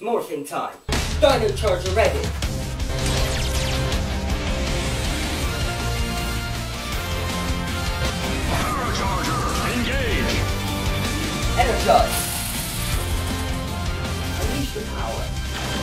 morphing time. Dino Charger ready. Power Charger, engage. Energize. Unleash the power.